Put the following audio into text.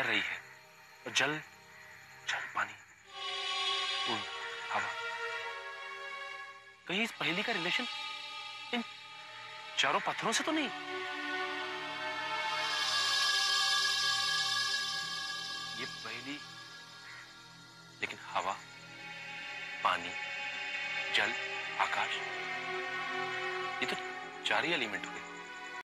तैर रही है। और जल जल, पानी। हवा। कहीं इस पहेली का रिलेशन इन चारों पत्थरों से तो नहीं? ये पहेली, लेकिन हवा, पानी, जल, आकाश, ये तो चार ही एलिमेंट हुए